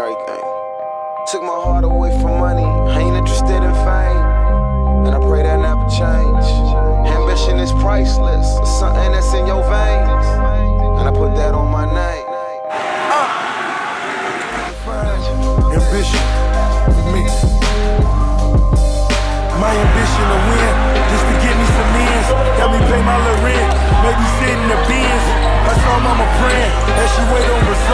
everything. Took my heart away from money, I ain't interested in fame. And I pray that never change. Ambition is priceless, it's something that's in your veins. And I put that on my name. Uh. Ambition, me. My ambition to win, just to get me some ends, help me pay my little rent, maybe sit in the bins. That's all mama praying, that she wait on results.